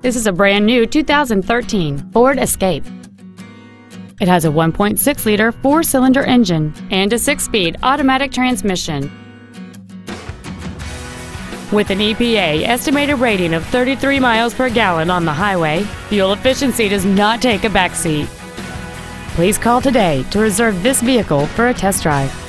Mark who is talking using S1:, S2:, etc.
S1: This is a brand new 2013 Ford Escape. It has a 1.6-liter four-cylinder engine and a six-speed automatic transmission. With an EPA estimated rating of 33 miles per gallon on the highway, fuel efficiency does not take a backseat. Please call today to reserve this vehicle for a test drive.